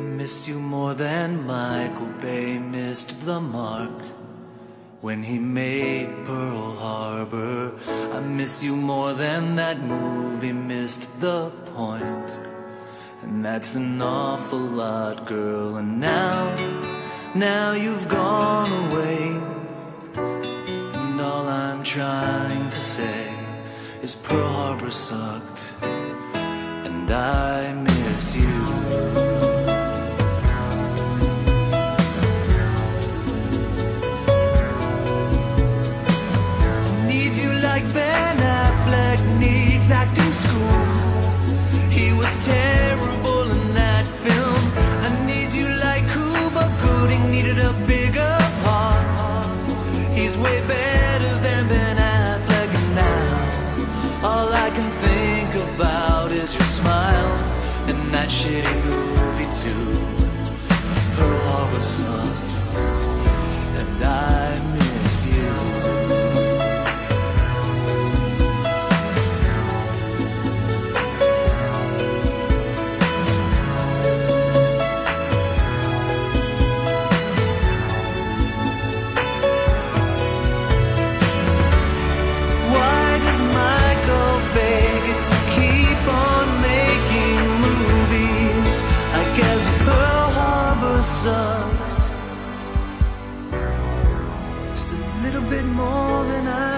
miss you more than Michael Bay missed the mark when he made Pearl Harbor. I miss you more than that movie missed the point. And that's an awful lot, girl. And now, now you've gone away. And all I'm trying to say is Pearl Harbor sucked. And I miss you. Acting school. He was terrible in that film. I need you like Cuba Gooding needed a bigger part. He's way better than Ben Affleck now. All I can think about is your smile and that shitty movie too. Pearl Harbor sucks, bit more than I